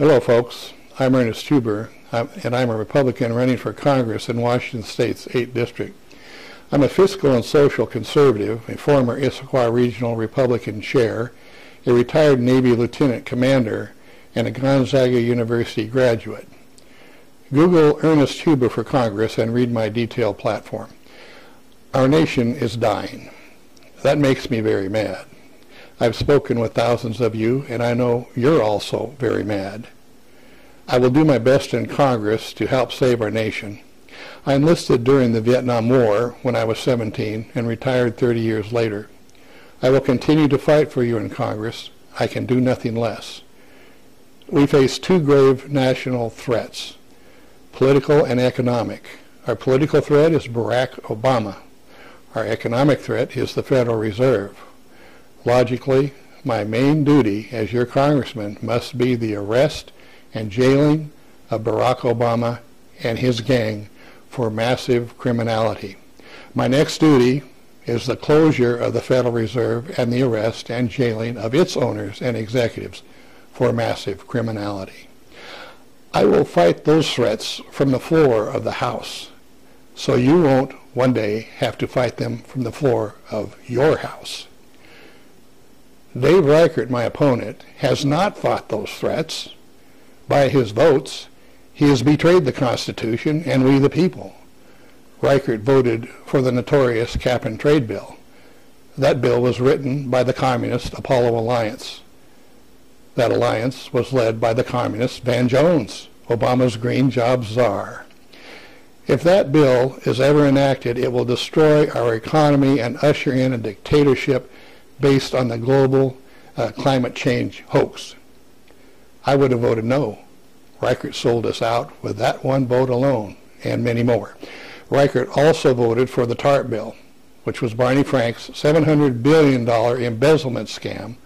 Hello, folks. I'm Ernest Huber, and I'm a Republican running for Congress in Washington State's 8th District. I'm a fiscal and social conservative, a former Issaquah Regional Republican chair, a retired Navy lieutenant commander, and a Gonzaga University graduate. Google Ernest Huber for Congress and read my detailed platform. Our nation is dying. That makes me very mad. I've spoken with thousands of you, and I know you're also very mad. I will do my best in Congress to help save our nation. I enlisted during the Vietnam War when I was 17 and retired 30 years later. I will continue to fight for you in Congress. I can do nothing less. We face two grave national threats, political and economic. Our political threat is Barack Obama. Our economic threat is the Federal Reserve. Logically, my main duty as your congressman must be the arrest and jailing of Barack Obama and his gang for massive criminality. My next duty is the closure of the Federal Reserve and the arrest and jailing of its owners and executives for massive criminality. I will fight those threats from the floor of the House so you won't one day have to fight them from the floor of your house. Dave Reichert, my opponent, has not fought those threats. By his votes, he has betrayed the Constitution and we the people. Reichert voted for the notorious cap and trade bill. That bill was written by the Communist Apollo Alliance. That alliance was led by the communist Van Jones, Obama's green jobs czar. If that bill is ever enacted, it will destroy our economy and usher in a dictatorship based on the global uh, climate change hoax. I would have voted no. Reichert sold us out with that one vote alone, and many more. Reichert also voted for the TARP bill, which was Barney Frank's $700 billion embezzlement scam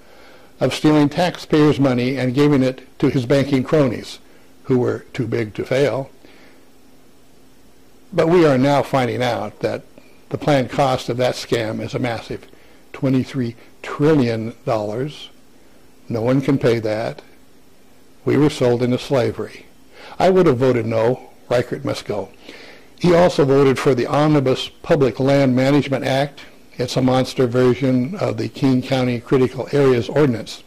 of stealing taxpayers' money and giving it to his banking cronies, who were too big to fail. But we are now finding out that the planned cost of that scam is a massive $23 trillion. No one can pay that. We were sold into slavery. I would have voted no. Reichert must go. He also voted for the Omnibus Public Land Management Act. It's a monster version of the King County Critical Areas Ordinance.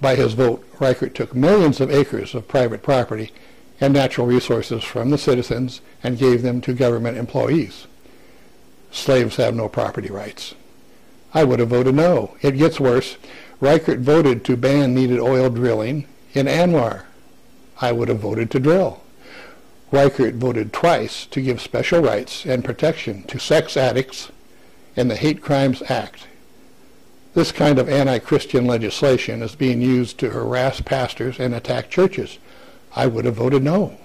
By his vote, Reichert took millions of acres of private property and natural resources from the citizens and gave them to government employees. Slaves have no property rights. I would have voted no. It gets worse. Reichert voted to ban needed oil drilling in ANWR, I would have voted to drill. Reichert voted twice to give special rights and protection to sex addicts in the Hate Crimes Act. This kind of anti-Christian legislation is being used to harass pastors and attack churches. I would have voted no.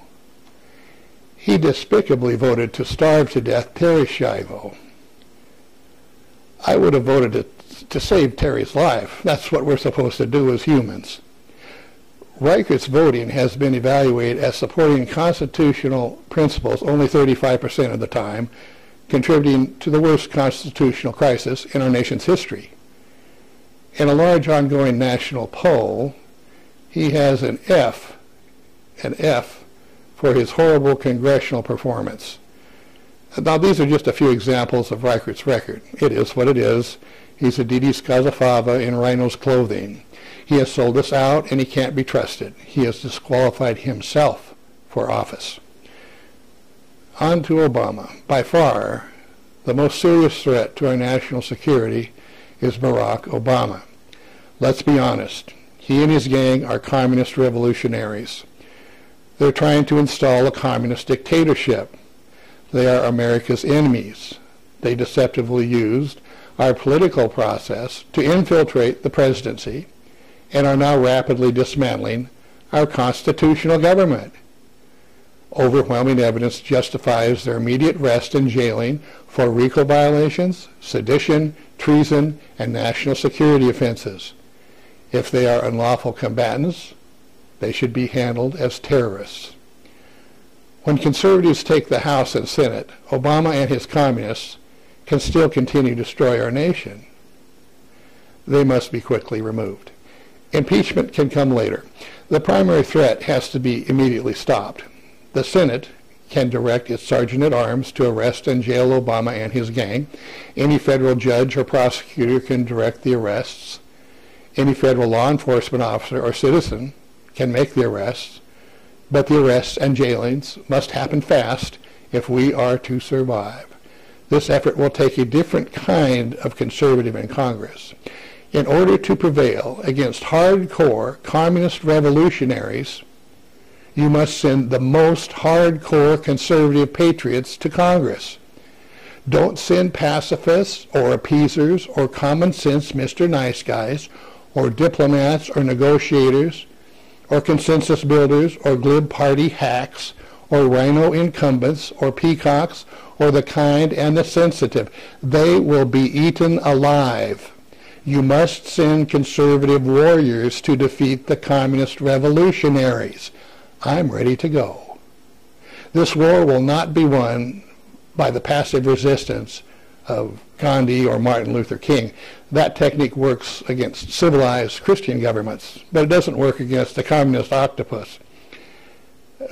He despicably voted to starve to death Terri Schiavo. I would have voted to, to save Terri's life. That's what we're supposed to do as humans. Reichert's voting has been evaluated as supporting constitutional principles only 35% of the time, contributing to the worst constitutional crisis in our nation's history. In a large ongoing national poll, he has an F an F for his horrible congressional performance. Now, these are just a few examples of Reichert's record. It is what it is. He's a Dede Scozzafava in RINO's clothing. He has sold us out, and he can't be trusted. He has disqualified himself for office. On to Obama. By far, the most serious threat to our national security is Barack Obama. Let's be honest. He and his gang are communist revolutionaries. They're trying to install a communist dictatorship. They are America's enemies. They deceptively used our political process to infiltrate the presidency and are now rapidly dismantling our constitutional government. Overwhelming evidence justifies their immediate arrest and jailing for RICO violations, sedition, treason, and national security offenses. If they are unlawful combatants, they should be handled as terrorists. When conservatives take the House and Senate, Obama and his communists can still continue to destroy our nation. They must be quickly removed. Impeachment can come later. The primary threat has to be immediately stopped. The Senate can direct its sergeant at arms to arrest and jail Obama and his gang. Any federal judge or prosecutor can direct the arrests. Any federal law enforcement officer or citizen can make the arrests, but the arrests and jailings must happen fast if we are to survive. This effort will take a different kind of conservative in Congress. In order to prevail against hardcore communist revolutionaries, you must send the most hardcore conservative patriots to Congress. Don't send pacifists or appeasers or common sense Mr. Nice Guys or diplomats or negotiators or consensus builders or glib party hacks or RINO incumbents or peacocks or the kind and the sensitive. They will be eaten alive. You must send conservative warriors to defeat the communist revolutionaries. I'm ready to go. This war will not be won by the passive resistance of Gandhi or Martin Luther King. That technique works against civilized Christian governments, but it doesn't work against the communist octopus,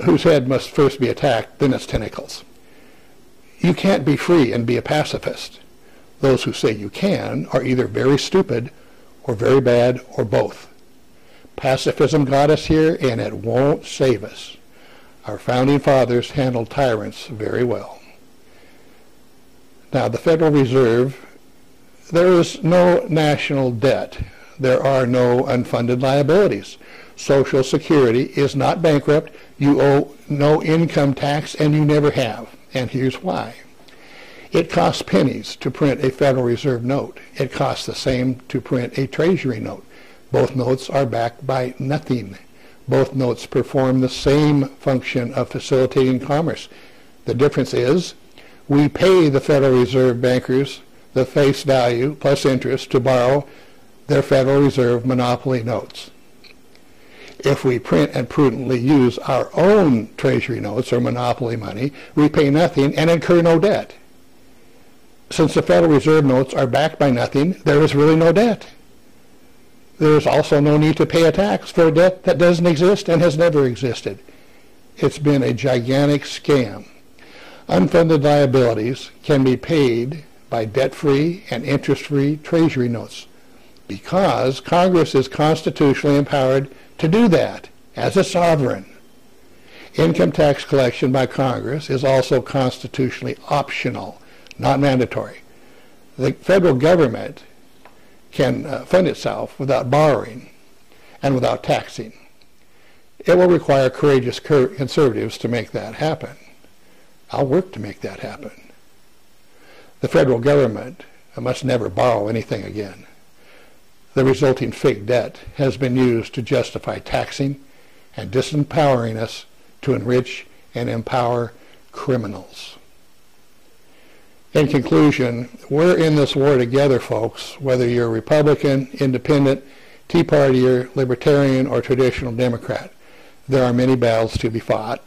whose head must first be attacked, then its tentacles. You can't be free and be a pacifist. Those who say you can are either very stupid or very bad or both. Pacifism got us here, and it won't save us. Our founding fathers handled tyrants very well. Now, the Federal Reserve, there is no national debt. There are no unfunded liabilities. Social Security is not bankrupt. You owe no income tax, and you never have. And here's why. It costs pennies to print a Federal Reserve note. It costs the same to print a Treasury note. Both notes are backed by nothing. Both notes perform the same function of facilitating commerce. The difference is we pay the Federal Reserve bankers the face value plus interest to borrow their Federal Reserve monopoly notes. If we print and prudently use our own Treasury notes or monopoly money, we pay nothing and incur no debt. Since the Federal Reserve notes are backed by nothing, there is really no debt there is also no need to pay a tax for a debt that doesn't exist and has never existed. It's been a gigantic scam. Unfunded liabilities can be paid by debt-free and interest-free Treasury notes because Congress is constitutionally empowered to do that as a sovereign. Income tax collection by Congress is also constitutionally optional, not mandatory. The federal government can uh, fund itself without borrowing and without taxing. It will require courageous conservatives to make that happen. I'll work to make that happen. The federal government must never borrow anything again. The resulting fake debt has been used to justify taxing and disempowering us to enrich and empower criminals. In conclusion, we're in this war together, folks, whether you're a Republican, Independent, Tea Partier, Libertarian, or traditional Democrat. There are many battles to be fought.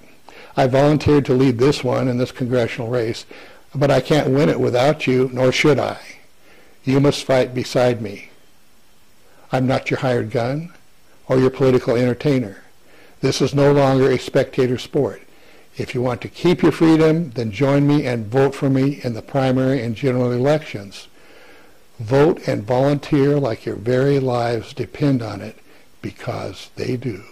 I volunteered to lead this one in this congressional race, but I can't win it without you, nor should I. You must fight beside me. I'm not your hired gun or your political entertainer. This is no longer a spectator sport. If you want to keep your freedom, then join me and vote for me in the primary and general elections. Vote and volunteer like your very lives depend on it, because they do.